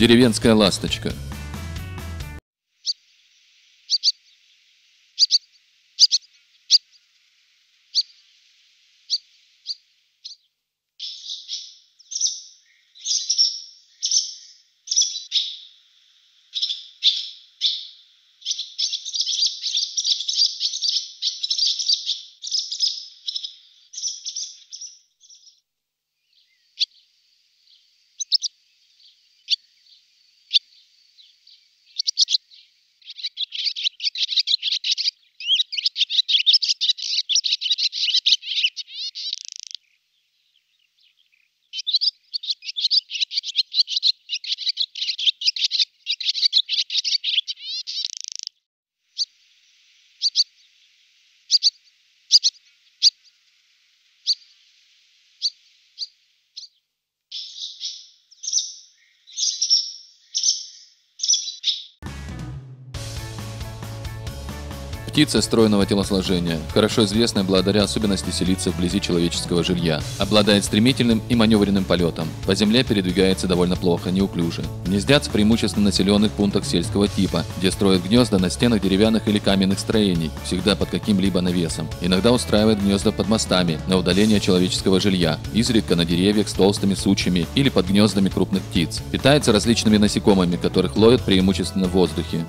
Деревенская ласточка. Птица стройного телосложения, хорошо известная благодаря особенности селиться вблизи человеческого жилья. Обладает стремительным и маневренным полетом. По земле передвигается довольно плохо, неуклюже. Преимущественно в населенных пунктах сельского типа, где строят гнезда на стенах деревянных или каменных строений, всегда под каким-либо навесом. Иногда устраивают гнезда под мостами, на удаление человеческого жилья, изредка на деревьях с толстыми сучьями или под гнездами крупных птиц. Питается различными насекомыми, которых ловят преимущественно в воздухе.